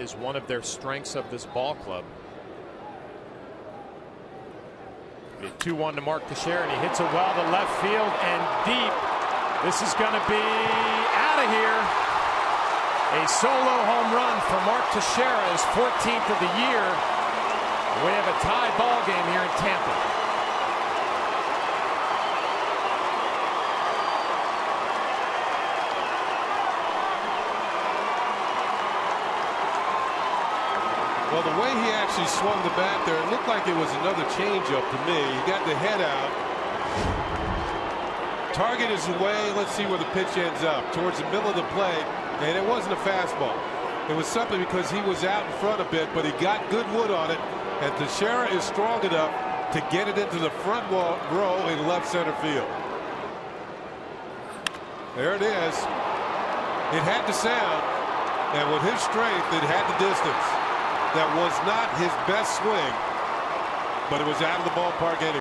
is one of their strengths of this ball club. 2-1 to Mark Teixeira, and he hits it well to left field and deep. This is going to be out of here. A solo home run for Mark Teixeira, his 14th of the year. We have a tie ball game here in Tampa. Well, the way he actually swung the bat there, it looked like it was another changeup to me. He got the head out. Target is away. Let's see where the pitch ends up. Towards the middle of the plate, and it wasn't a fastball. It was simply because he was out in front a bit, but he got good wood on it, and Teixeira is strong enough to get it into the front wall row in left center field. There it is. It had the sound, and with his strength, it had the distance that was not his best swing, but it was out of the ballpark anyway.